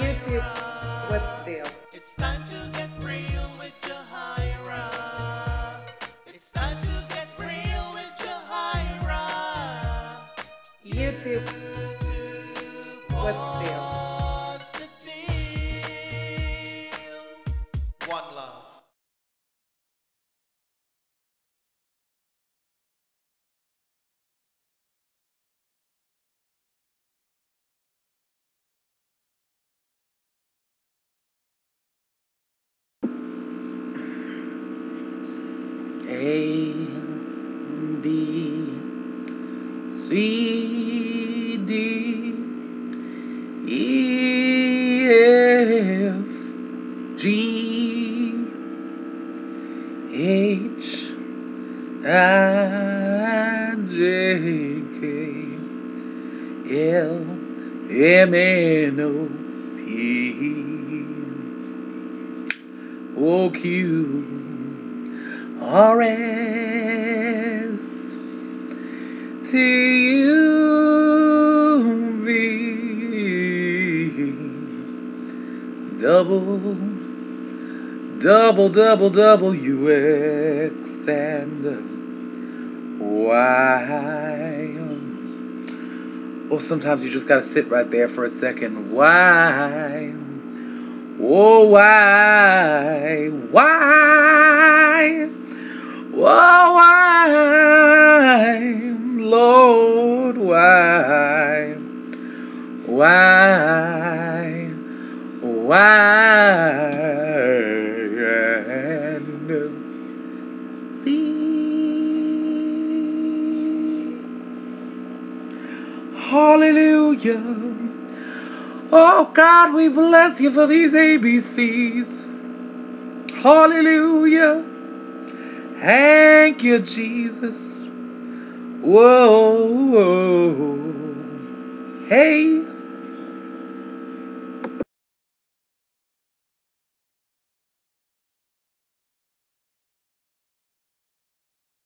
YouTube, what's the deal? It's time to get real with Jahaira. It's time to get real with Jahaira. YouTube, YouTube what's the deal? A B C D E F G H I J K L M N O P O Q R S T U V double double double W X and Y. Or sometimes you just gotta sit right there for a second. Why? Oh, why? Why? Lord, why? Why? Why? And see. Hallelujah. Oh God, we bless you for these ABCs. Hallelujah. Thank you, Jesus. Whoa. whoa. Hey.